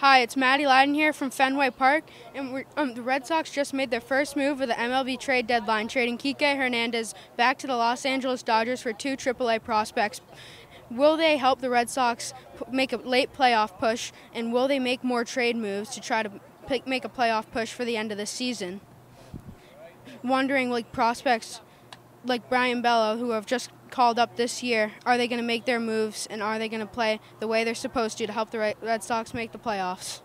Hi, it's Maddie Lyden here from Fenway Park, and um, the Red Sox just made their first move of the MLB trade deadline, trading Kike Hernandez back to the Los Angeles Dodgers for two AAA prospects. Will they help the Red Sox make a late playoff push, and will they make more trade moves to try to make a playoff push for the end of the season? Wondering, like prospects like Brayan Bello, who have just called up this year, are they going to make their moves and are they going to play the way they're supposed to to help the Red Sox make the playoffs?